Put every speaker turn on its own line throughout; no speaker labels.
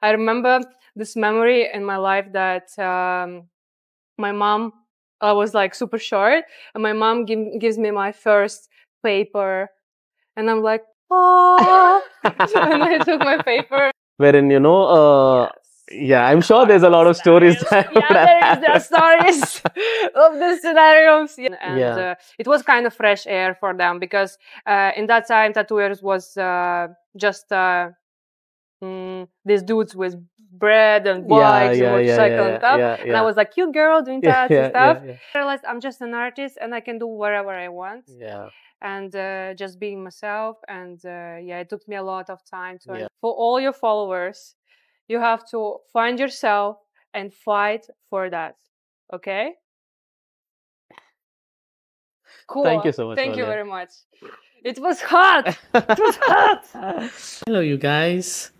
I remember this memory in my life that um, my mom, I was like super short, and my mom give, gives me my first paper, and I'm like, oh, and I took my paper.
Wherein, you know, uh, yeah, I'm sure there's a lot of stories. That
yeah, there, is, there are stories of the scenarios. Yeah. And
Yeah.
Uh, it was kind of fresh air for them because uh, in that time, tattooers was uh, just uh, mm, these dudes with bread and bikes and motorcycle and stuff.
yeah,
And I was like, cute girl doing
yeah,
tats
yeah,
and stuff.
yeah,
I realized I'm just an artist and I can do whatever I want
yeah.
and uh, just being myself. And uh, yeah, it took me a lot of time to.
Yeah.
For all your followers, you have to find yourself and fight for that. Okay. Cool.
Thank you so much,
Thank you very much. It was hot. it was hot.
Hello, you guys.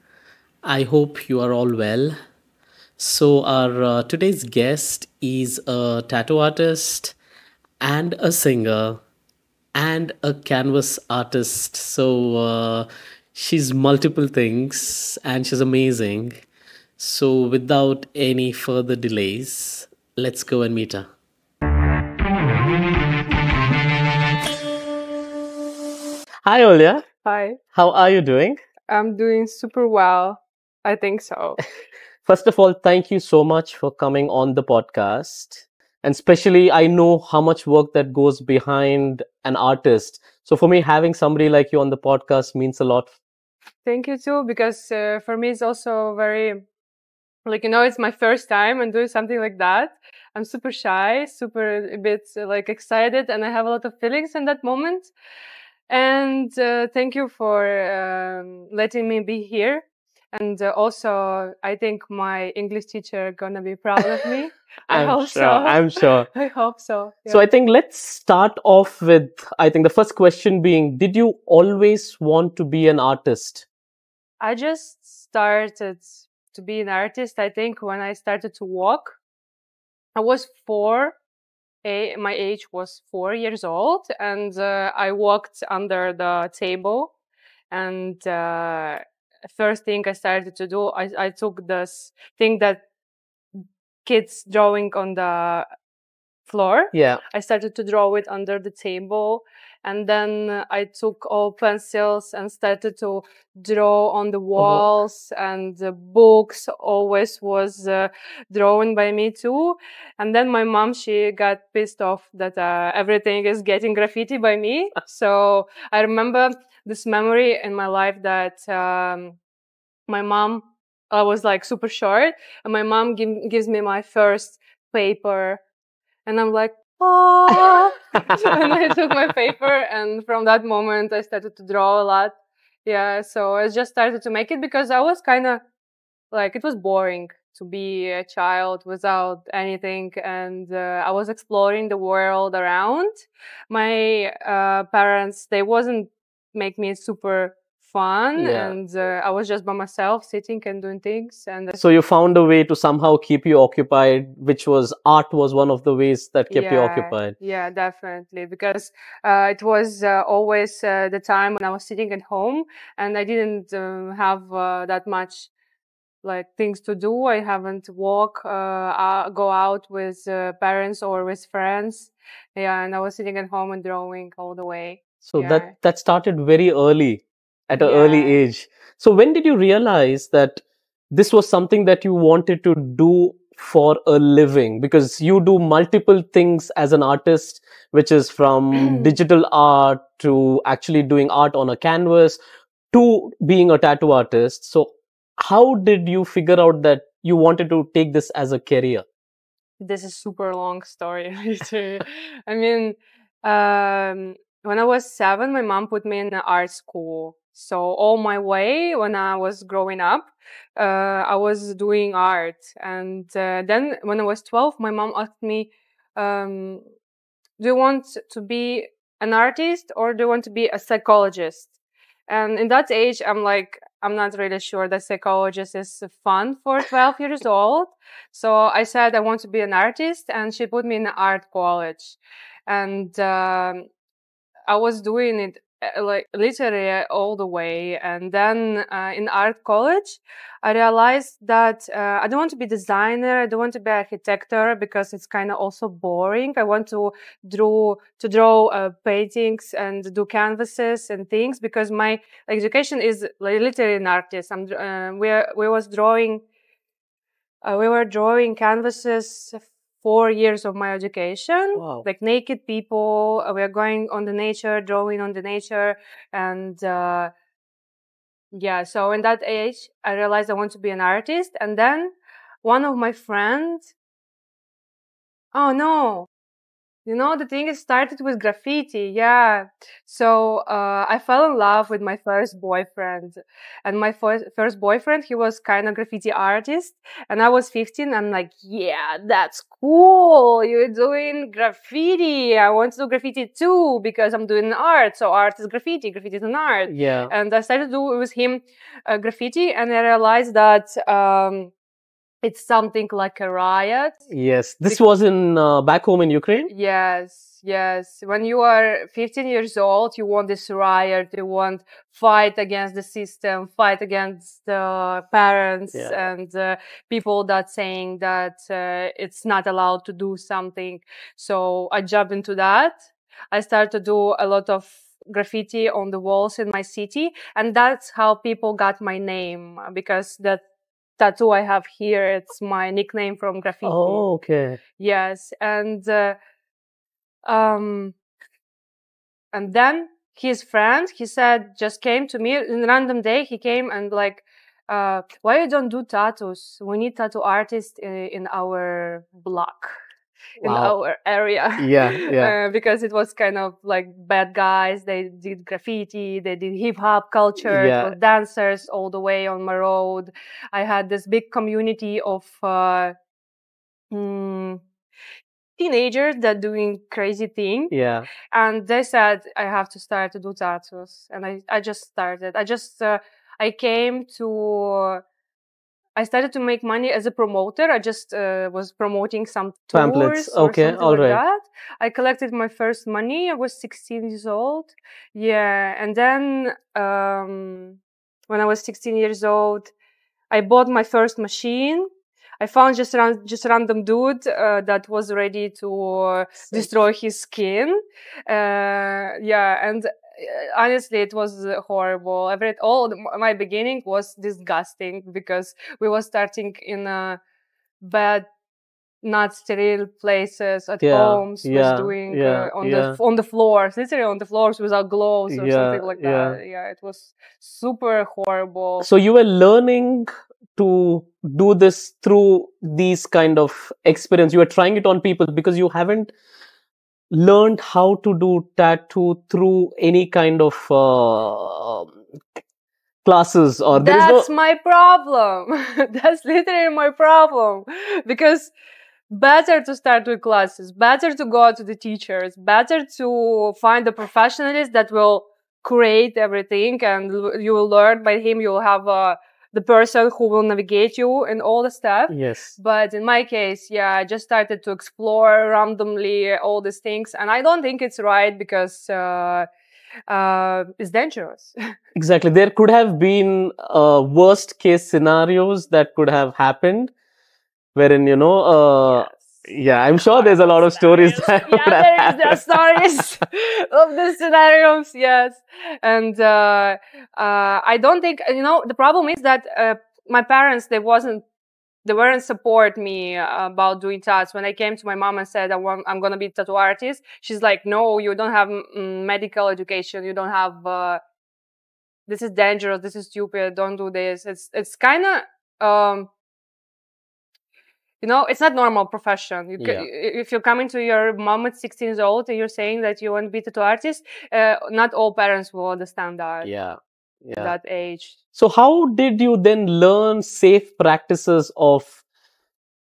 I hope you are all well. So, our uh, today's guest is a tattoo artist and a singer and a canvas artist. So, uh, she's multiple things and she's amazing. So, without any further delays, let's go and meet her.
Hi, Olya.
Hi.
How are you doing?
I'm doing super well. I think so.
First of all, thank you so much for coming on the podcast. And especially, I know how much work that goes behind an artist. So for me, having somebody like you on the podcast means a lot.
Thank you too, because uh, for me it's also very, like you know, it's my first time and doing something like that. I'm super shy, super a bit uh, like excited, and I have a lot of feelings in that moment. And uh, thank you for um, letting me be here. And uh, also, I think my English teacher gonna be proud of me. I hope
sure.
so.
I'm sure.
I hope so.
So I think let's start off with, I think the first question being, did you always want to be an artist?
I just started to be an artist, I think, when I started to walk. I was four. A, my age was four years old, and uh, I walked under the table. And uh, first thing I started to do, I, I took this thing that kids drawing on the floor.
Yeah.
I started to draw it under the table. And then I took all pencils and started to draw on the walls and the books always was uh, drawn by me too. And then my mom, she got pissed off that uh, everything is getting graffiti by me. so I remember this memory in my life that um, my mom, I was like super short and my mom give, gives me my first paper and I'm like, oh, and I took my paper, and from that moment, I started to draw a lot. Yeah, so I just started to make it because I was kind of like it was boring to be a child without anything, and uh, I was exploring the world around. My uh, parents, they wasn't make me super fun,
Yeah.
and uh, I was just by myself, sitting and doing things, and
So you found a way to somehow keep you occupied, which was art was one of the ways that kept you occupied.
Yeah, definitely. Because uh, it was uh, always uh, the time when I was sitting at home and I didn't um, have uh, that much like things to do. I haven't walk, uh, uh, go out with uh, parents or with friends. Yeah, and I was sitting at home and drawing all the way.
So
Yeah.
that that started very early, at an early age. So when did you realize that this was something that you wanted to do for a living? Because you do multiple things as an artist, which is from digital art to actually doing art on a canvas to being a tattoo artist. So how did you figure out that you wanted to take this as a career?
this is super long story. I mean, um, when I was seven, my mom put me in an art school. So all my way when I was growing up, uh, I was doing art. And uh, then when I was 12, my mom asked me, um, do you want to be an artist or do you want to be a psychologist? And in that age, I'm like, I'm not really sure that psychologist is fun for 12 years old. So I said I want to be an artist, and she put me in art college. And um, I was doing it like literally all the way. And then uh, in art college, I realized that uh, I don't want to be designer. I don't want to be architecture because it's kind of also boring. I want to draw to draw uh, paintings and do canvases and things because my education is literally an artist. I'm uh, we we was drawing. Uh, we were drawing canvases four years of my education,
Wow.
like naked people. uh, We are going on the nature, drawing on the nature, and uh, yeah. So in that age, I realized I want to be an artist, and then one of my friends. Oh no! You know, the thing is started with graffiti. Yeah. So, uh, I fell in love with my first boyfriend and my first, first boyfriend, he was kind of graffiti artist and I was 15. I'm like, yeah, that's cool. You're doing graffiti. I want to do graffiti too because I'm doing art. So art is graffiti. Graffiti is an art.
Yeah.
And I started to do with him uh, graffiti and I realized that, um, it's something like a riot.
Yes. This was in uh, back home in Ukraine.
Yes, yes. When you are 15 years old, you want this riot, you want fight against the system, fight against the parents
Yeah.
and uh, people that saying that uh, it's not allowed to do something. So I jump into that. I start to do a lot of graffiti on the walls in my city, and that's how people got my name because that tattoo I have here, it's my nickname from graffiti.
Oh, okay.
Yes, and uh, um, and then his friend, he said, just came to me in random day. He came and like, uh, why you don't do tattoos? We need tattoo artists in, in our block, in
Wow.
our area.
Yeah, yeah.
Uh, because it was kind of like bad guys. They did graffiti, they did hip hop culture,
Yeah.
dancers all the way on my road. I had this big community of uh, mm, teenagers that doing crazy things
Yeah.
and they said i have to start to do tattoos and i, I just started i just uh, i came to i started to make money as a promoter. I just uh, was promoting some
Pamphlets. Okay, all
like that. I collected my first money. I was 16 years old. Yeah and then um, when i was 16 years old i bought my first machine. I found just ran- just random dude uh, that was ready to uh, destroy his skin. Uh, yeah, and honestly, it was uh, horrible. Every all the, my beginning was disgusting because we were starting in a bad, not sterile places at
Yeah,
homes.
yeah,
was doing
yeah,
uh, on
yeah.
the on the floors, literally on the floors without gloves or something like that. Yeah, it was super horrible.
So you were learning to do this through these kind of experience. You were trying it on people because you haven't learned how to do tattoo through any kind of uh, classes or
That's
no
my problem. That's literally my problem. Because better to start with classes, better to go to the teachers, better to find the professionalist that will create everything and you will learn by him. You will have uh, the person who will navigate you and all the stuff.
yes
But in my case, yeah, I just started to explore randomly all these things. And I don't think it's right because uh, uh, it's dangerous.
exactly there could have been uh, worst case scenarios that could have happened wherein you know uh, yeah i'm sure there's a lot of stories that
yeah, there is there are stories of the scenarios, yes. And uh, uh, I don't think you know the problem is that uh, my parents they wasn't they weren't support me about doing tats. When I came to my mom and said I want, I'm gonna be a tattoo artist, she's like, "No, you don't have mm, medical education. You don't have. Uh, this is dangerous. This is stupid. Don't do this." It's it's kind of um, you know, it's not normal profession. You
Yeah.
If you're coming to your mom at 16 years old and you're saying that you want to be a tattoo artist, uh, not all parents will understand that
yeah yeah
that age.
So, how did you then learn safe practices of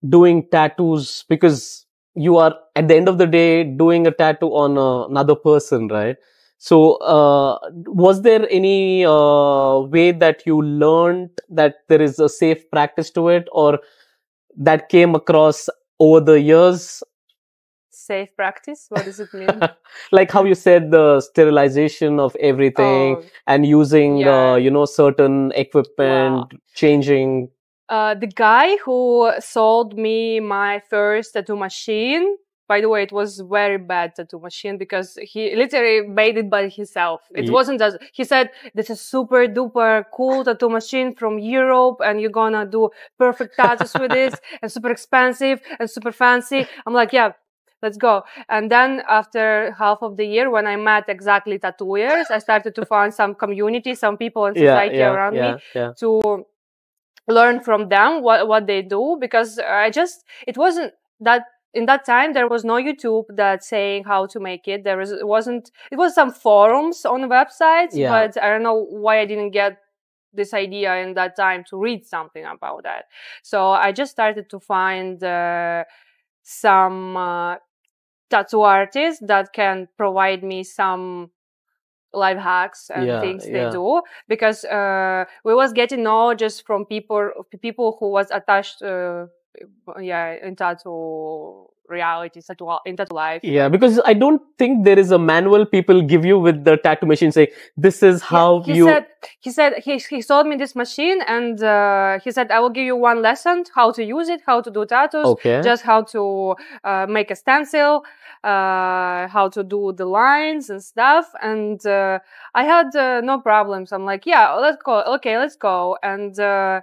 doing tattoos? Because you are at the end of the day doing a tattoo on uh, another person, right? So, uh, was there any uh, way that you learned that there is a safe practice to it, or that came across over the years?
safe practice? What does it mean?
like how you said the sterilization of everything
Oh,
and using
Yeah.
uh, you know certain equipment changing
uh, the guy who sold me my first tattoo machine. By the way, it was very bad tattoo machine because he literally made it by himself. It wasn't as he said. This is super duper cool tattoo machine from Europe, and you're gonna do perfect tattoos with this, and super expensive and super fancy. I'm like, yeah, let's go. And then after half of the year, when I met exactly tattooers, I started to find some community, some people in society
yeah
around me
yeah yeah
to learn from them what what they do because I just it wasn't that in that time there was no YouTube that saying how to make it. There was it wasn't it was some forums on websites,
Yeah.
but I don't know why I didn't get this idea in that time to read something about that. So I just started to find uh, some uh, tattoo artists that can provide me some life hacks and
Yeah,
things
yeah.
they do because uh, we was getting knowledge just from people people who was attached uh, yeah in tattoo reality tattoo in tattoo life
yeah because i don't think there is a manual people give you with the tattoo machine say this is
Yeah,
how
he
you
said he said he he sold me this machine and uh, he said I will give you one lesson how to use it, how to do tattoos,
okay
just how to uh, make a stencil, uh, how to do the lines and stuff. And uh, I had uh, no problems. I'm like, yeah, let's go. Okay, let's go. And uh,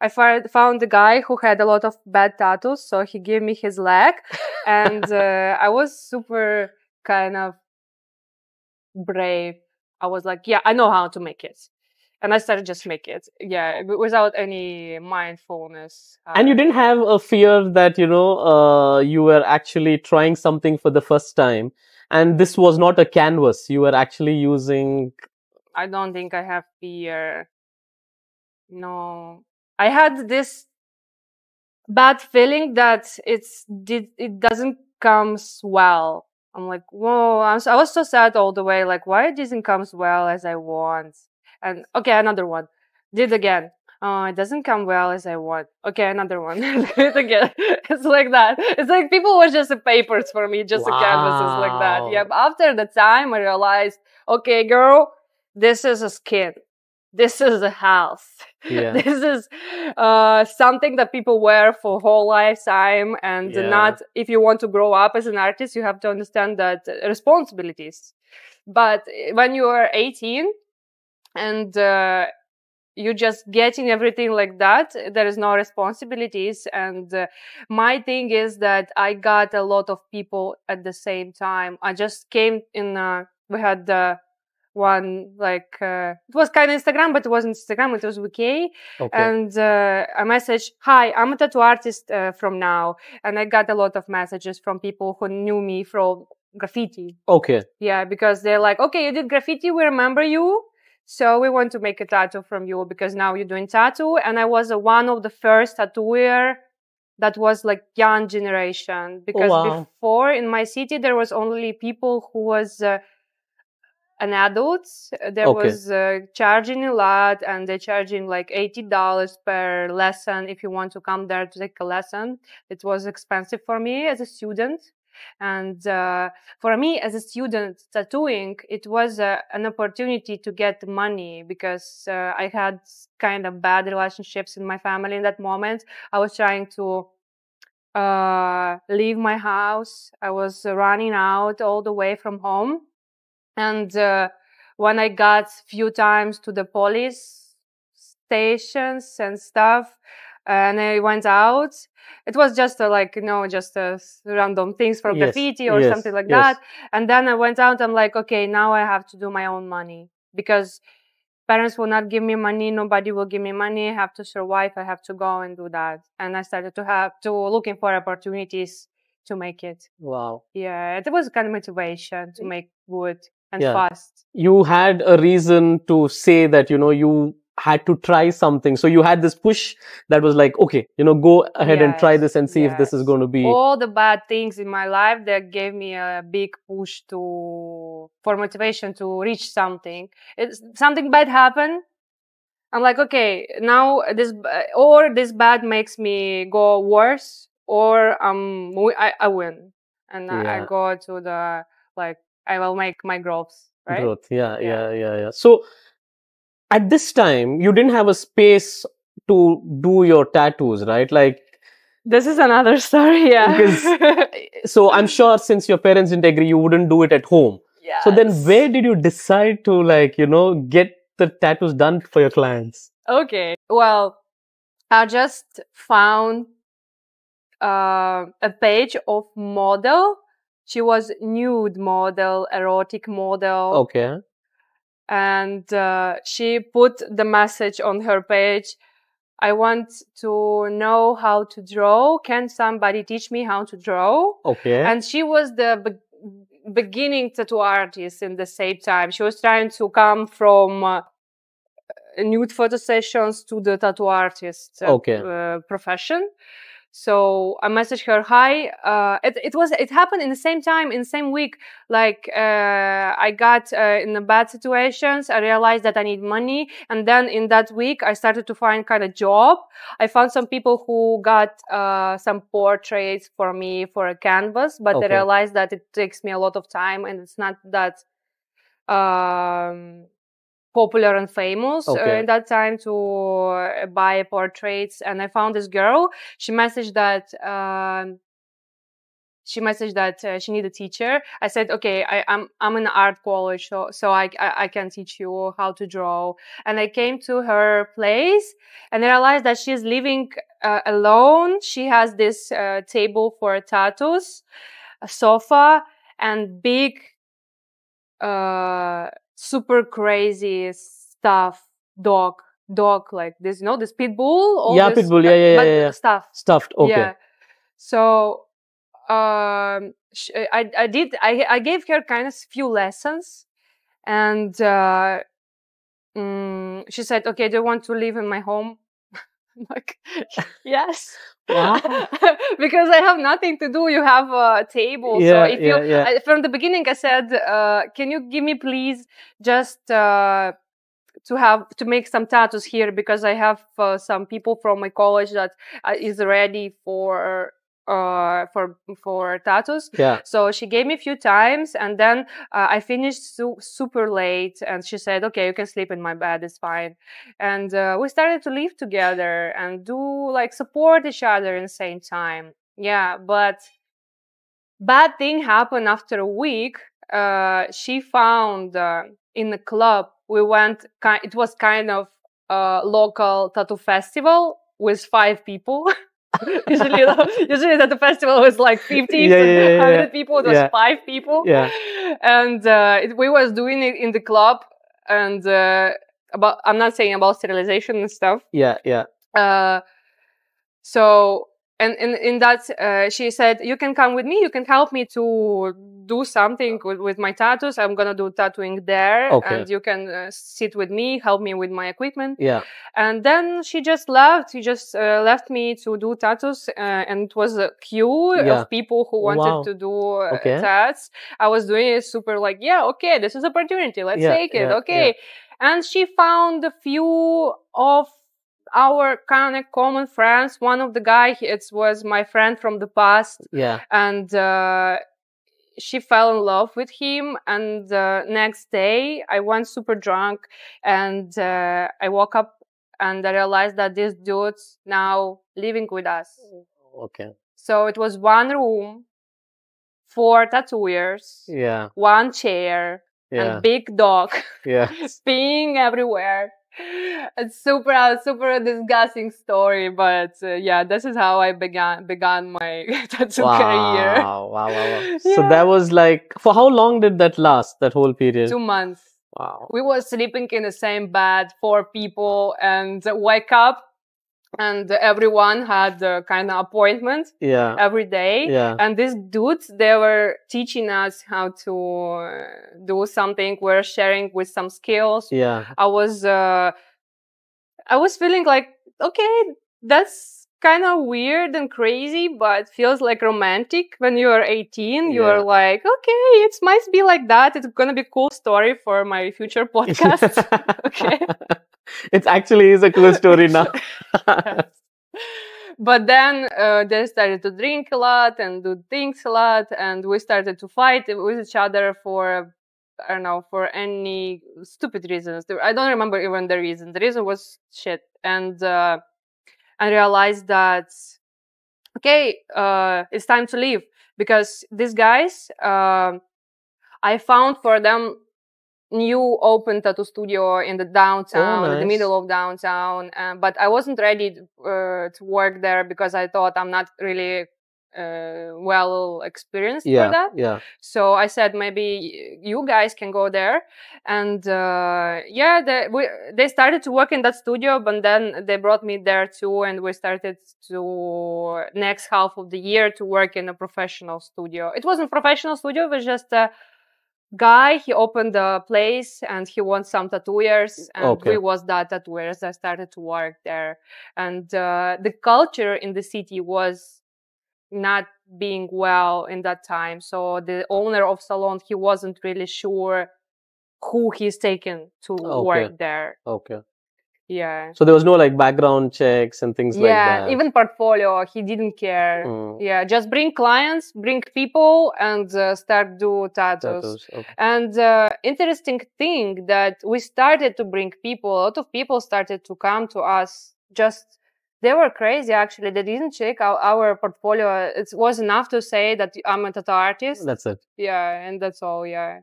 I found a guy who had a lot of bad tattoos, so he gave me his leg, and uh, I was super kind of brave. I was like, yeah, I know how to make it. And I started just make it, yeah, without any mindfulness.
and you
uh,
didn't have a fear that you know uh, you were actually trying something for the first time and this was not a canvas you were actually using
I don't think I have fear. No, I had this bad feeling that it's did it doesn't comes well. I'm like, whoa! I'm so, I was so sad all the way. Like, why it doesn't comes well as I want? And okay, another one. Did again. Oh, it doesn't come well as I want. Okay, another one. It again. It's like that. It's like people were just the papers for me, just the canvases like that. Yeah. But after the time, I realized, okay, girl, this is a skin. This is a house.
Yeah.
This is uh, something that people wear for whole lifetime, and
Yeah.
not if you want to grow up as an artist, you have to understand that uh, responsibilities. But uh, when you are 18 and uh, you just getting everything like that, there is no responsibilities. And uh, my thing is that I got a lot of people at the same time. I just came in. Uh, we had the one like uh, it was kind of Instagram, but it wasn't Instagram. It was VK,
okay
and uh, I messaged, "Hi, I'm a tattoo artist uh, from now," and I got a lot of messages from people who knew me from graffiti.
okay
Yeah, because they're like, "Okay, you did graffiti. We remember you." So we want to make a tattoo from you because now you're doing tattoo, and I was one of the first tattooer that was like young generation because
wow.
before in my city there was only people who was uh, an adult Uh, there
Okay.
was uh, charging a lot and they're charging like $80 per lesson if you want to come there to take a lesson. It was expensive for me as a student and uh, for me as a student tattooing it was uh, an opportunity to get money because uh, i had kind of bad relationships in my family in that moment. I was trying to uh, leave my house. I was running out all the way from home and uh, when i got few times to the police stations and stuff and i went out it was just a, like you know just a s- random things for
Yes,
graffiti or
yes,
something like
yes.
that. And then i went out i'm like okay now i have to do my own money. Because parents will not give me money nobody will give me money i have to survive i have to go and do that. And i started to have to looking for opportunities to make it.
Wow.
Yeah it was kind of motivation to make wood and
Yeah.
fast.
You had a reason to say that you know you had to try something. So you had this push that was like okay you know go ahead and try this and see if this is going to be
all the bad things in my life that gave me a big push to for motivation to reach something. It's something bad happened. I'm like okay now this or this bad makes me go worse or um I, I win. And I- I go to the like I will make my growths, right?
growth yeah
Yeah.
yeah yeah yeah so at this time you didn't have a space to do your tattoos right like
This is another story, yeah.
Because- so i'm sure since your parents didn't agree you wouldn't do it at home so then where did you decide to like you know get the tattoos done for your clients
Okay. Well, I just found uh, a page of model. She was nude model, erotic model,
okay
and uh, she put the message on her page. I want to know how to draw. Can somebody teach me how to draw?
okay
And she was the be- beginning tattoo artist in the same time. She was trying to come from uh, nude photo sessions to the tattoo artist uh,
Okay.
uh, profession. So I messaged her, hi. Uh, it, it was, it happened in the same time, in the same week. Like, uh, I got uh, in a bad situations. I realized that I need money. And then in that week, I started to find kind of job. I found some people who got uh, some portraits for me for a canvas, but
Okay.
I realized that it takes me a lot of time and it's not that um, popular and famous uh,
Okay.
in that time to uh, buy portraits. And I found this girl. She messaged that. Um, she messaged that uh, she need a teacher. I said, okay, I, I'm I'm in art college, so so I, I I can teach you how to draw. And I came to her place and I realized that she's living uh, alone. She has this uh, table for tattoos, a sofa, and big, uh, super crazy stuff dog dog like this. You know, this pit bull. all
Yeah,
this,
pit bull, yeah, yeah, yeah, yeah.
Stuff.
stuffed okay
Yeah. So um, sh- I I did I I gave her kind of few lessons, and uh, mm, she said, "Okay, do you want to live in my home?" Like, yes.
Wow.
because I have nothing to do. You have a table.
Yeah,
so if
yeah,
you,
yeah.
I, from the beginning, I said, uh, can you give me please just, uh, to have, to make some tattoos here because I have uh, some people from my college that uh, is ready for, uh, for, for tattoos.
yeah
So she gave me a few times, and then uh, I finished su- super late. And she said, "Okay, you can sleep in my bed. It's fine." And uh, we started to live together and do like support each other in the same time. Yeah, but bad thing happened after a week. Uh, she found uh, in the club we went. Ki- it was kind of a local tattoo festival with five people. usually, usually tattoo festival was like 50,
Yeah, yeah, yeah, yeah.
100 people. It was five people.
Yeah.
And uh, it, we was doing it in the club, and uh, about I'm not saying about sterilization and stuff.
yeah yeah
Uh, so and in in that uh, she said you can come with me you can help me to do something with, with my tattoos i'm gonna do tattooing there
Okay.
and you can uh, sit with me help me with my equipment
yeah
and then she just left she just uh, left me to do tattoos uh, and it was a queue
Yeah.
of people who wanted
Wow.
to do uh,
Okay.
tats i was doing it super like yeah okay this is opportunity let's
Yeah,
take it
yeah,
okay and she found a few of our kind of common friends. One of the guy, it was my friend from the past.
Yeah.
And uh, she fell in love with him. And the next day i went super drunk. And uh, i woke up and i realized that this dude's now living with us.
Okay.
So it was one room four tattooers
yeah.
one chair
yeah.
and big dog.
Yeah.
Peeing everywhere it's super uh, super disgusting story but uh, yeah this is how i began began my tattoo career
wow, wow, wow, wow. So that was like, for how long did that last? That whole period?
two months
Wow.
we were sleeping in the same bed four people and wake up and everyone had a kind of appointment
Yeah.
every day
Yeah.
and these dudes they were teaching us how to uh, do something we're sharing with some skills
Yeah.
i was uh i was feeling like okay that's kind of weird and crazy but feels like romantic. When you're 18 you're like okay it might be like that. It's gonna be a cool story for my future podcast. Okay.
It actually is a cool story now.
But then uh, they started to drink a lot and do things a lot, and we started to fight with each other for I don't know for any stupid reasons. I don't remember even the reason. The reason was shit, and uh, I realized that okay, uh, it's time to leave because these guys, uh, I found for them new open tattoo studio in the downtown,
Oh,
in the middle of downtown. Uh, but I wasn't ready uh, to work there because I thought I'm not really uh, well experienced for that.
yeah.
So I said maybe you guys can go there, and uh, yeah, they we, they started to work in that studio, but then they brought me there too, and we started to next half of the year to work in a professional studio. It wasn't professional studio; it was just a guy. He opened a place, and he wants some tattooers, and
Okay.
we was that tattooers. I started to work there, and uh, the culture in the city was not being well in that time. So the owner of salon, he wasn't really sure who he's taken to
Okay.
work there.
Okay.
Yeah.
So there was no like background checks and things like that.
yeah, even portfolio, he didn't care.
Mm,
Yeah, just bring clients, bring people, and uh, start do tattoos.
tattoos. Okay.
And uh, interesting thing that we started to bring people. A lot of people started to come to us. Just they were crazy. Actually, they didn't check our, our portfolio. It was enough to say that I'm a tattoo artist.
That's it.
yeah, and that's all. Yeah,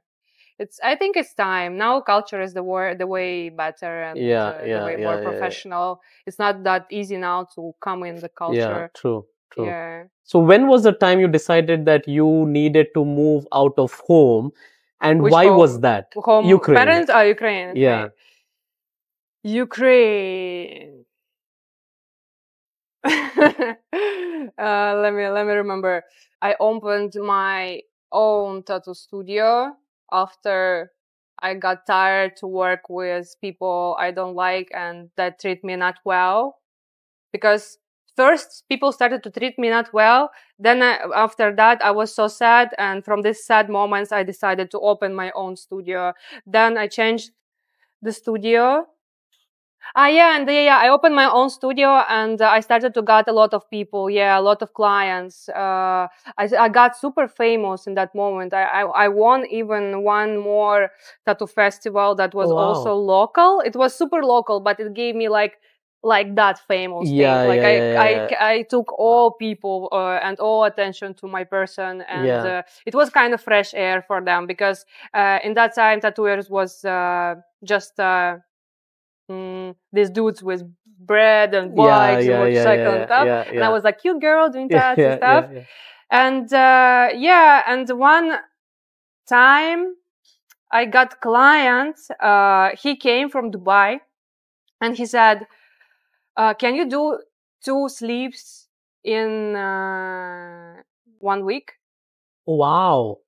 it's. I think it's time now. Culture is the wor- the way better and
Yeah,
uh,
yeah,
the way
yeah,
more
yeah,
professional. It's not that easy now to come in the culture.
Yeah, true, true.
Yeah.
So when was the time you decided that you needed to move out of home, and
Which
why
home?
was that?
Home
Ukraine.
parents are Ukraine.
Yeah.
Ukraine. uh, let me let me remember. I opened my own tattoo studio after I got tired to work with people I don't like and that treat me not well. Because first people started to treat me not well. Then I, after that, I was so sad. And from these sad moments, I decided to open my own studio. Then I changed the studio. Ah, yeah, and yeah, yeah, I opened my own studio and uh, I started to get a lot of people. Yeah, a lot of clients. Uh, I, I got super famous in that moment. I, I, I won even one more tattoo festival that was
Oh, wow.
also local. It was super local, but it gave me like, like that famous
Yeah,
thing. Like
yeah,
I,
yeah,
I,
yeah.
I took all people uh, and all attention to my person, and uh, it was kind of fresh air for them because uh, in that time tattooers was uh, just uh, mm, these dudes with bread and bikes
yeah,
and
yeah,
motorcycle
yeah,
and stuff. And. I was like, cute girl doing tats and stuff. And uh, yeah, and one time I got client. Uh, he came from Dubai, and he said, uh, "Can you do two sleeves in uh, one week?"
Wow.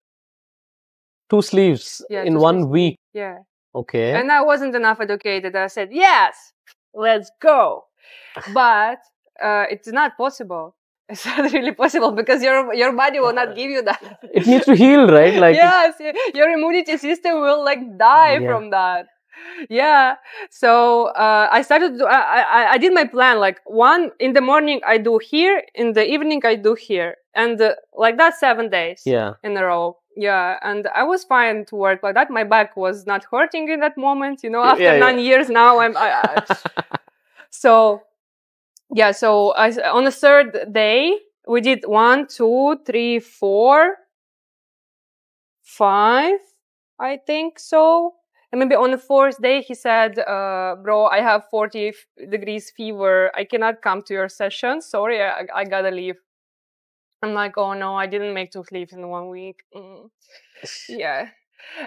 Two sleeves
Yeah,
in
two
one
sleeves.
week.
Yeah,
Okay.
and I wasn't enough educated. I said, "Yes, let's go," but uh, it's not possible. It's not really possible because your your body will not give you that.
it needs to heal, right? Like
yes, your immunity system will like die
Yeah.
from that. Yeah. So uh, I started. To, I, I I did my plan. Like one in the morning I do here, in the evening I do here, and uh, like that seven days
yeah.
in a row. Yeah, and I was fine to work like that. My back was not hurting in that moment. You know, after
yeah.
nine years now, I'm. I, I, so yeah so I, on the third day we did one two three four five i think so and maybe on the fourth day he said uh, bro i have 40 f- degrees fever i cannot come to your session sorry i, I gotta leave i'm like oh no i didn't make two sleeves in one week Mm. yeah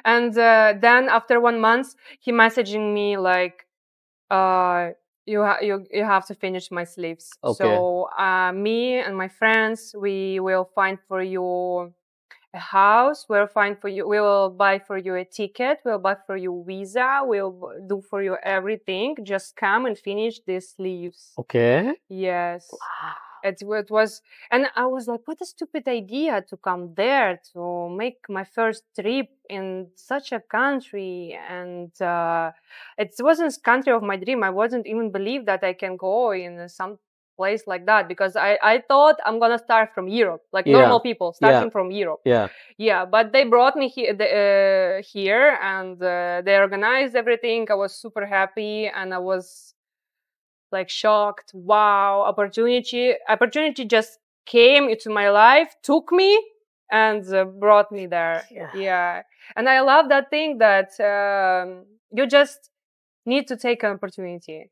and uh, then after one month he messaging me like uh you ha- you you have to finish my sleeves
Okay.
so uh me and my friends we will find for you a house we'll find for you we will buy for you a ticket we'll buy for you visa we'll do for you everything just come and finish these sleeves
Okay.
yes it, it was and i was like what a stupid idea to come there to make my first trip in such a country and uh, it wasn't country of my dream i wasn't even believe that i can go in some place like that because I, I thought I'm gonna start from Europe, like
Yeah.
normal people
Yeah.
starting from Europe.
Yeah.
Yeah, but they brought me here, the, uh, here and uh, they organized everything. I was super happy and I was like shocked. Wow, opportunity! Opportunity just came into my life, took me, and uh, brought me there.
Yeah.
Yeah, and I love that thing that um, you just need to take an opportunity.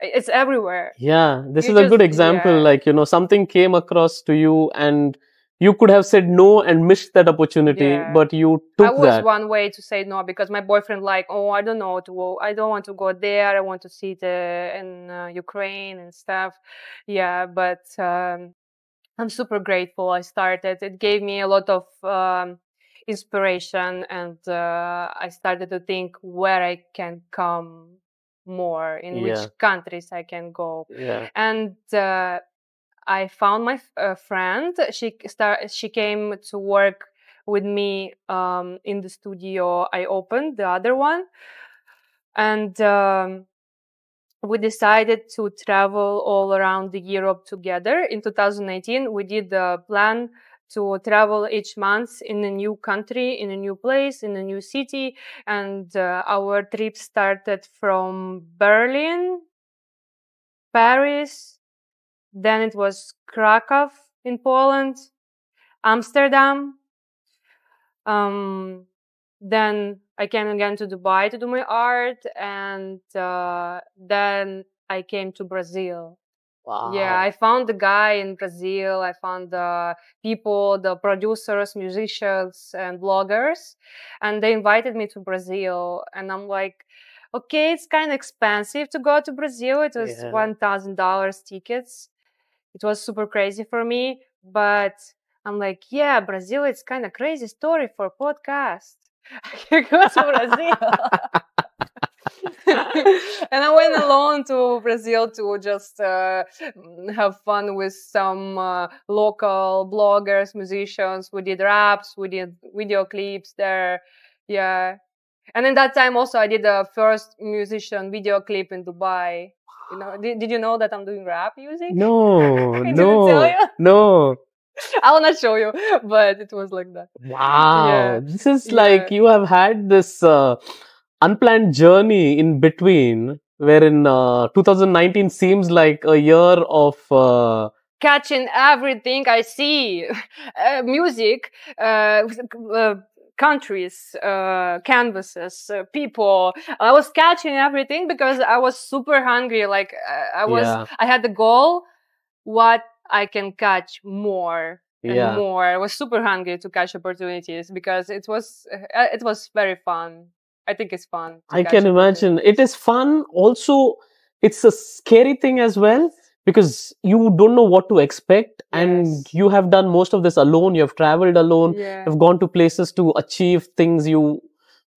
It's everywhere.
Yeah, this
You
is a good example.
yeah.
Like, you know, something came across to you and you could have said no and missed that opportunity,
Yeah.
but you took
was
that.
was one way to say no because my boyfriend like, oh, I don't know to. I don't want to go there. I want to see the in uh, Ukraine and stuff. Yeah, but um, I'm super grateful. I started. It gave me a lot of um, inspiration, and uh, I started to think where I can come more, in
Yeah.
which countries I can go
Yeah.
and uh, I found my uh, friend. She start. She came to work with me um, in the studio. I opened the other one, and um, we decided to travel all around Europe together. In 2018, we did the plan to travel each month in a new country, in a new place, in a new city, and uh, our trip started from Berlin, Paris, then it was Krakow in Poland, Amsterdam. Um, then I came again to Dubai to do my art, and uh, then I came to Brazil.
Wow.
Yeah, I found the guy in Brazil. I found the people, the producers, musicians, and bloggers, and they invited me to Brazil. And I'm like, okay, it's kind of expensive to go to Brazil. It was
Yeah.
one thousand dollars tickets. It was super crazy for me, but I'm like, yeah, Brazil. It's kind of crazy story for podcast. I go to Brazil. and I went alone to Brazil to just uh, mm, have fun with some uh, local bloggers, musicians. We did raps, we did video clips there. Yeah. And in that time also I did the first musician video clip in Dubai. You know, did, did you know that I'm doing rap music?
No,
I
no, no.
I'll not show you, but it was like that.
Wow.
Yeah.
This is like you have had this uh, unplanned journey in between, wherein uh, 2019 seems like a year of. Uh,
catching everything I see, uh, music, uh, uh, countries, uh, canvases, uh, people. I was catching everything because I was super hungry. Like uh, I was,
Yeah.
I had the goal, what I can catch more and
Yeah.
more. I was super hungry to catch opportunities because it was, uh, it was very fun. I think it's fun.
I can imagine. It is fun. Also, it's a scary thing as well because you don't know what to expect and you have done most of this alone. You have traveled alone.
Yeah.
You've gone to places to achieve things you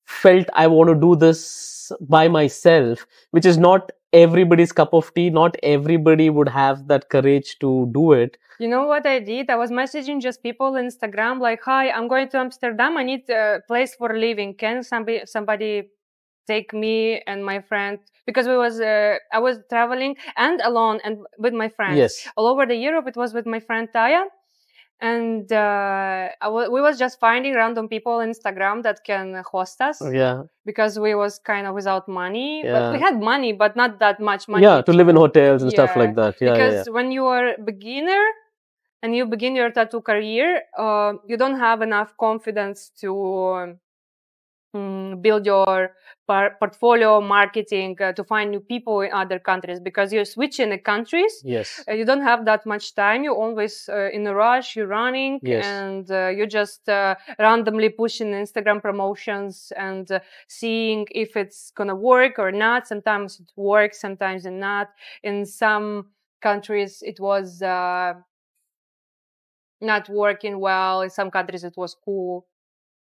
felt I want to do this by myself, which is not everybody's cup of tea. Not everybody would have that courage to do it.
You know what I did? I was messaging just people on Instagram like, "Hi, I'm going to Amsterdam. I need a place for living. Can somebody somebody take me and my friend because we was uh, I was traveling and alone and with my friends
Yes.
all over the Europe. It was with my friend Taya, and uh, I we was just finding random people on Instagram that can host us
Yeah.
because we was kind of without money. But
Yeah.
we had money, but not that much money.
Yeah. To live in hotels and stuff like that. Yeah. yeah,
because when you are a beginner and you begin your tattoo career, uh, you don't have enough confidence to um, mm, build your par- portfolio, marketing, uh, to find new people in other countries because you're switching the countries.
Yes.
Uh, you don't have that much time. You're always uh, in a rush. You're running,
Yes.
and uh, you're just uh, randomly pushing Instagram promotions and uh, seeing if it's gonna work or not. Sometimes it works, sometimes it not. In some countries, it was uh, not working well. In some countries, it was cool.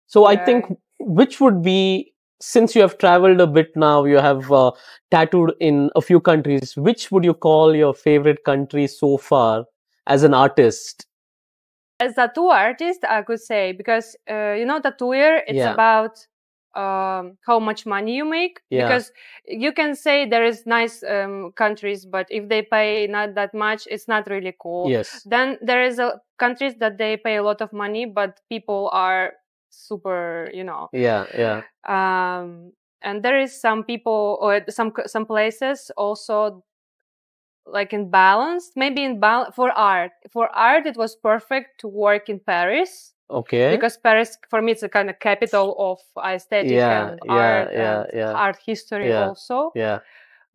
So I think which would be since you have traveled a bit now, you have uh, tattooed in a few countries. Which would you call your favorite country so far as an artist?
As a tattoo artist, I could say because uh, you know, tattooer, it's
Yeah.
about um, how much money you make
Yeah.
because you can say there is nice um, countries, but if they pay not that much, it's not really cool.
Yes.
Then there is a countries that they pay a lot of money, but people are super, you know.
Yeah. Yeah.
Um, and there is some people or some some places also like in balance, maybe in balance for art. For art, it was perfect to work in Paris
Okay.
because Paris for me it's a kind of capital of aesthetic
Yeah,
and
yeah,
art
yeah,
and
yeah.
art history
Yeah.
also.
yeah.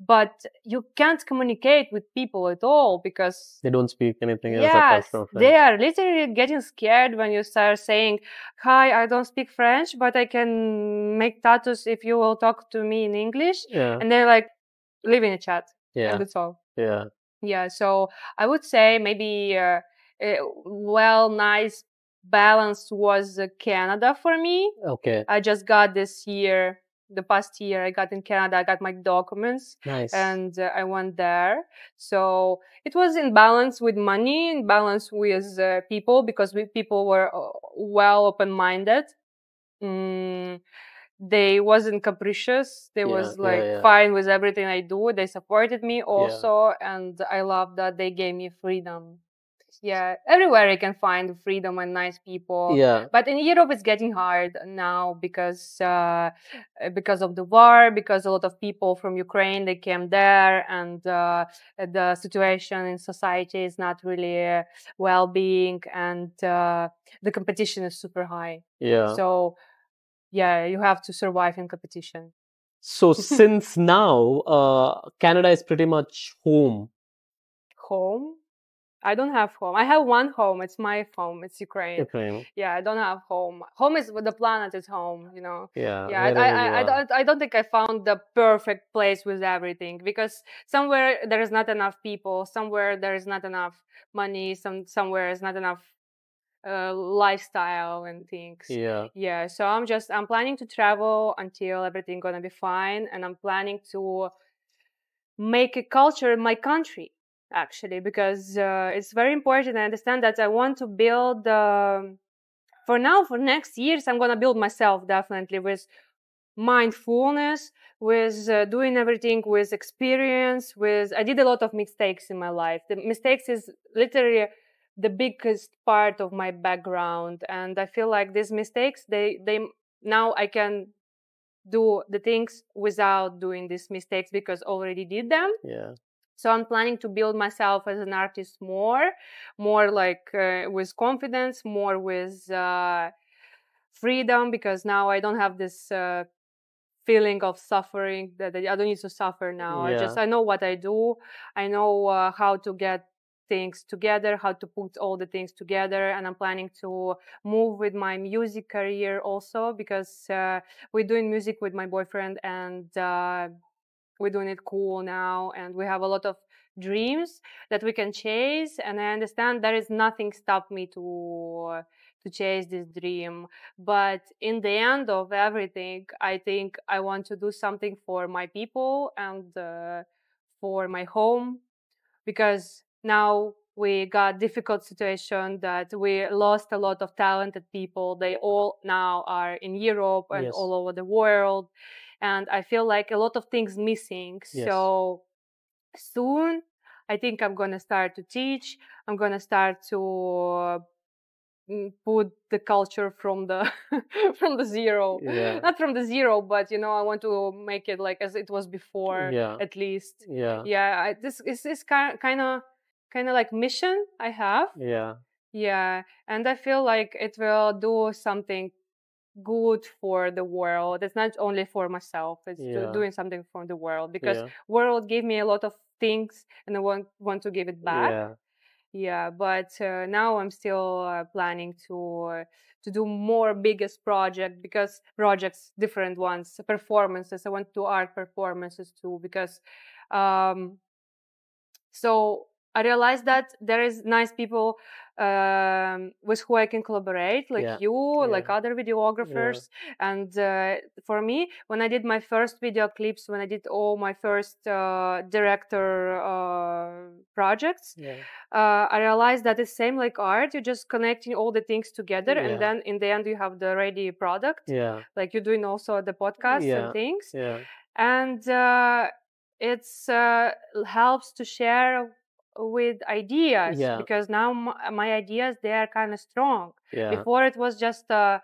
But you can't communicate with people at all because
They don't speak anything else
yes,
from
they are literally getting scared when you start saying, "Hi, I don't speak French, but I can make tattoos if you will talk to me in English."
Yeah.
And they're like, leave in a chat,"
Yeah.
and that's all.
Yeah.
Yeah, so I would say maybe uh, a well, nice balance was uh, Canada for me.
Okay.
I just got this year, the past year, I got in Canada, I got my documents
Nice.
and uh, I went there. So it was in balance with money, in balance with uh, people because we, people were uh, well open minded. Mm, they wasn't capricious. They
Yeah,
was
yeah,
like
yeah.
fine with everything I do. They supported me also, and I love that they gave me freedom. Yeah, everywhere I can find freedom and nice people.
yeah.
But in Europe, it's getting hard now because uh, uh, because of the war, because a lot of people from Ukraine they came there, and uh, the situation in society is not really uh, well-being, and uh, the competition is super high.
Yeah.
So, yeah, you have to survive in competition.
So since now, uh, Canada is pretty much home.
Home. I don't have home. I have one home. It's my home. It's Ukraine.
Ukraine.
Yeah, I don't have home. Home is the planet is home. You know.
Yeah.
yeah I, I, I, I don't I don't think I found the perfect place with everything because somewhere there is not enough people, somewhere there is not enough money, some somewhere is not enough uh, lifestyle and things.
Yeah.
Yeah, so I'm just I'm planning to travel until everything gonna be fine, and I'm planning to make a culture in my country actually because uh, it's very important. I understand that I want to build. um for now, for next years, I'm gonna build myself definitely with mindfulness, with uh, doing everything with experience. With I did a lot of mistakes in my life. The mistakes is literally the biggest part of my background, and I feel like these mistakes they they now I can do the things without doing these mistakes because already did them
Yeah.
So i'm planning to build myself as an artist more more like uh, with confidence more with uh, freedom because now i don't have this uh, feeling of suffering that i don't need to suffer now. I just i know what i do. I know uh, how to get things together how to put all the things together and i'm planning to move with my music career also because uh, we're doing music with my boyfriend and uh, we're doing it cool now and we have a lot of dreams that we can chase and i understand there is nothing stop me to to chase this dream but in the end of everything i think i want to do something for my people and uh, for my home because now we got difficult situation that we lost a lot of talented people they all now are in europe and
Yes.
all over the world and i feel like a lot of things missing
Yes.
so soon i think i'm gonna start to teach i'm gonna start to uh, mm, put the culture from the from the zero
Yeah.
not from the zero but you know i want to make it like as it was before
Yeah.
at least
Yeah.
yeah I, this is this kind kind of kind of like mission i have
Yeah.
yeah and i feel like it will do something good for the world it's not only for myself it's
Yeah.
doing something for the world because
Yeah.
world gave me a lot of things and i want want to give it back
Yeah.
yeah but uh, now i'm still uh, planning to uh, to do more biggest project because projects different ones performances i want to art performances too because um so I realized that there is nice people um, with who I can collaborate, like
Yeah.
you, like other videographers. And uh, for me, when I did my first video clips, when I did all my first uh, director uh, projects,
Yeah.
uh, I realized that it's same like art. You're just connecting all the things together,
Yeah.
and then in the end, you have the ready product.
Yeah.
Like you're doing also the podcast
Yeah.
and things
Yeah.
and uh, it's uh, helps to share with ideas
Yeah.
because now m- my ideas they are kind of strong
Yeah.
before it was just uh,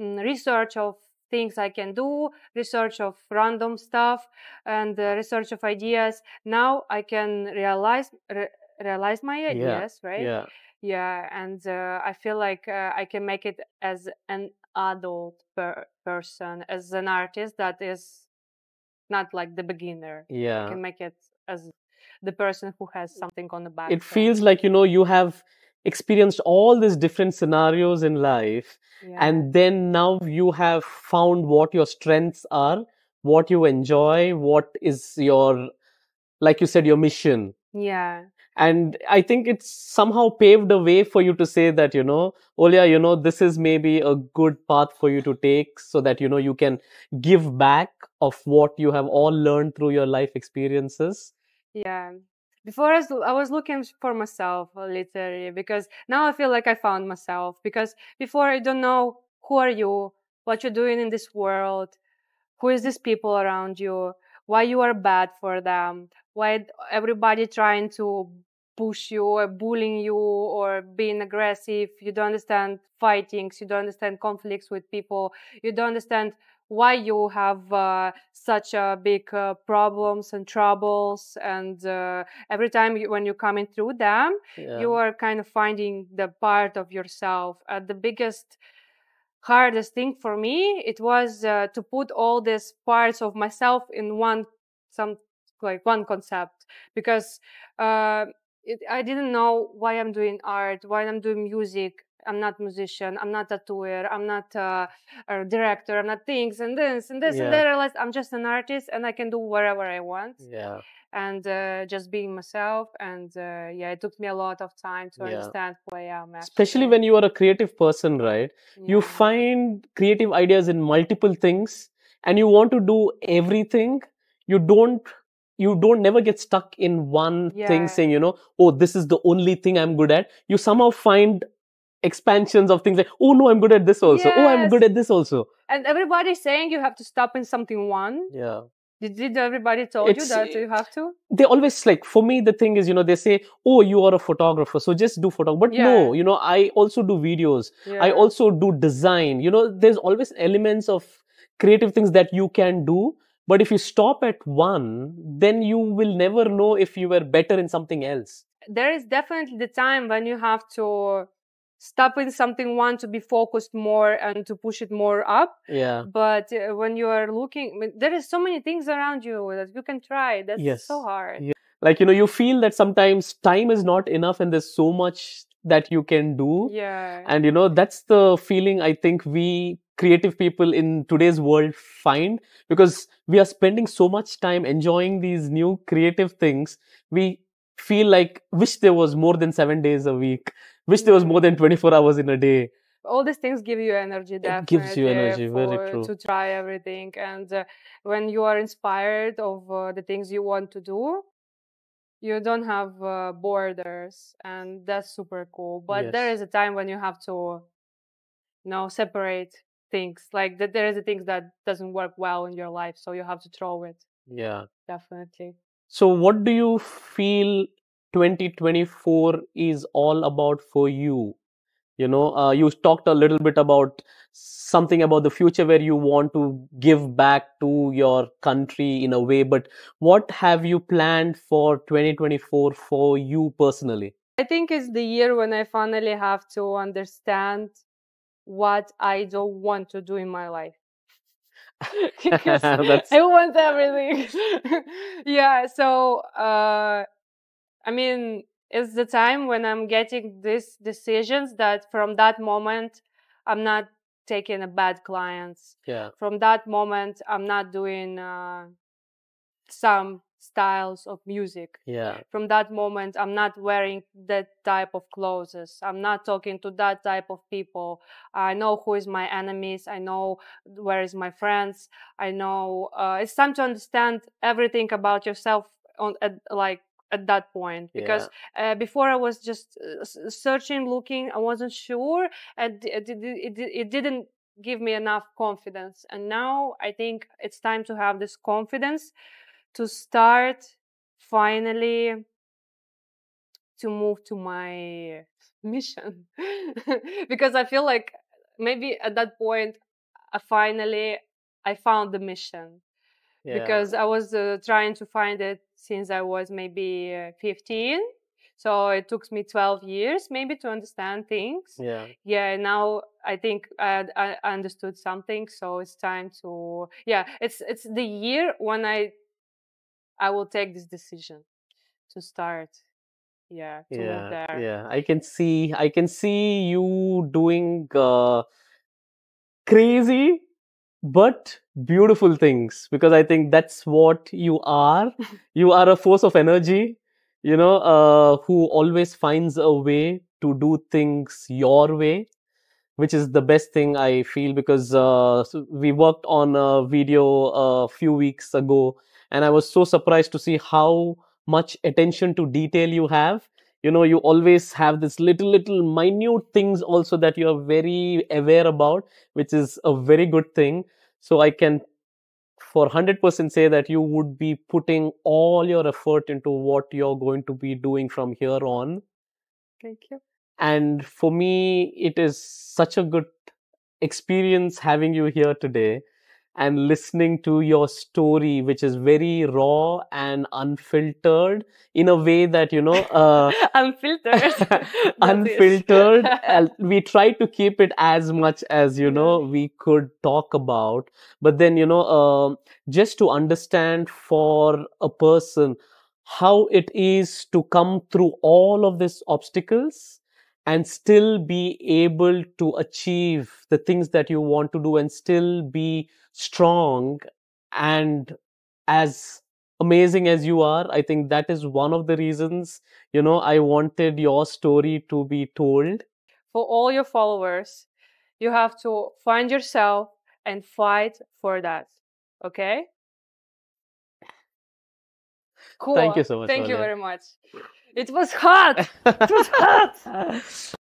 mm, research of things i can do research of random stuff and uh, research of ideas now i can realize re- realize my
Yeah.
ideas right
Yeah.
yeah and uh, i feel like uh, i can make it as an adult per- person as an artist that is not like the beginner
Yeah.
i can make it as the person who has mm. something on the back
It feels like, you know, you have experienced all these different scenarios in life
yeah.
and then now you have found what your strengths are what you enjoy what is your like you said your mission.
Yeah.
And i think it's somehow paved a way for you to say that you know Olya you know this is maybe a good path for you to take so that you know you can give back of what you have all learned through your life experiences
Yeah. Before I was, looking for myself uh, literally because now I feel like I found myself because before I don't know who are you, what you're doing in this world, who is these people around you, why you are bad for them, why everybody trying to push you or bullying you or being aggressive. You don't understand fightings, you don't understand conflicts with people, you don't understand why you have uh, such uh, big uh, problems and troubles and uh, every time you, when you're coming through them
yeah.
you are kind of finding the part of yourself. Uh, the biggest hardest thing for me it was uh, to put all these parts of myself in one some like one concept because it, i didn't know why i'm doing art why i'm doing music i'm not musician i'm not a tattooer i'm not uh, a director i'm not things and this and this and
Yeah.
then i realized i'm just an artist and i can do whatever i want
yeah
and uh, just being myself. And uh, yeah, it took me a lot of time to
Yeah.
understand who I am.
especially when you are a creative person right you find creative ideas in multiple things and you want to do everything you don't you don't never get stuck in one
Yeah.
thing saying you know oh this is the only thing i'm good at you somehow find expansions of things like oh no i'm good at this also oh i'm good at this also
And everybody's saying you have to stop in something one.
yeah
Did, did everybody told
It's-
you that you have to?
they always like for me the thing is you know they say oh you are a photographer so just do photo but no you know i also do videos I also do design. You know, there's always elements of creative things that you can do. But if you stop at one, then you will never know if you were better in something else.
there is definitely the time when you have to stop in something one to be focused more and to push it more up.
Yeah.
But uh, when you are looking, there is so many things around you that you can try. That's
Yes.
so hard.
Yeah. Like, you know, you feel that sometimes time is not enough and there's so much that you can do.
Yeah.
And, you know, that's the feeling I think we creative people in today's world find because we are spending so much time enjoying these new creative things. We feel like wish there was more than seven days a week, wish there was more than 24 hours in a day.
all these things give you energy
It
definitely
gives you energy, very true.
to try everything and uh, when you are inspired of uh, the things you want to do you don't have uh, borders and that's super cool but there
Yes.
is a time when you have to you know separate things like that there is a things that doesn't work well in your life so you have to throw it
Yeah.
definitely
So, what do you feel 2024 is all about for you? You know, uh, you talked a little bit about something about the future where you want to give back to your country in a way, but what have you planned for 2024 for you personally?
i think it's the year when i finally have to understand what i don't want to do in my life because I want everything. yeah, so uh I mean it's the time when I'm getting these decisions that from that moment I'm not taking a bad clients.
yeah.
From that moment I'm not doing uh some styles of music.
Yeah.
From that moment, I'm not wearing that type of clothes. I'm not talking to that type of people. I know who is my enemies. I know where is my friends. I know uh, it's time to understand everything about yourself on at, like at that point because
Yeah.
uh, before I was just uh, searching, looking. I wasn't sure, and it, it, it, it didn't give me enough confidence. And now I think it's time to have this confidence to start finally to move to my mission because I feel like maybe at that point I finally I found the mission
Yeah.
because I was uh, trying to find it since I was maybe uh, 15. So it took me 12 years maybe to understand things.
yeah.
Yeah, now I think I, I understood something. So it's time to, yeah, it's, it's the year when I, I will take this decision to start. Yeah, to
yeah
there.
yeah i can see i can see you doing uh, crazy but beautiful things because i think that's what you are. You are a force of energy you know uh, who always finds a way to do things your way which is the best thing i feel because uh, we worked on a video a few weeks ago and i was so surprised to see how much attention to detail you have you know you always have this little little minute things also that you are very aware about which is a very good thing. So i can for 100% say that you would be putting all your effort into what you're going to be doing from here on.
Thank you.
and for me it is such a good experience having you here today and listening to your story which is very raw and unfiltered in a way that you know uh,
Unfiltered.
Unfiltered. We try to keep it as much as you know we could talk about. But then you know um just to understand for a person how it is to come through all of these obstacles and still be able to achieve the things that you want to do and still be strong and as amazing as you are i think that is one of the reasons you know i wanted your story to be told
For all your followers, you have to find yourself and fight for that. Okay? Cool.
Thank you so much,
Thank you very much. It was hot. It was hot.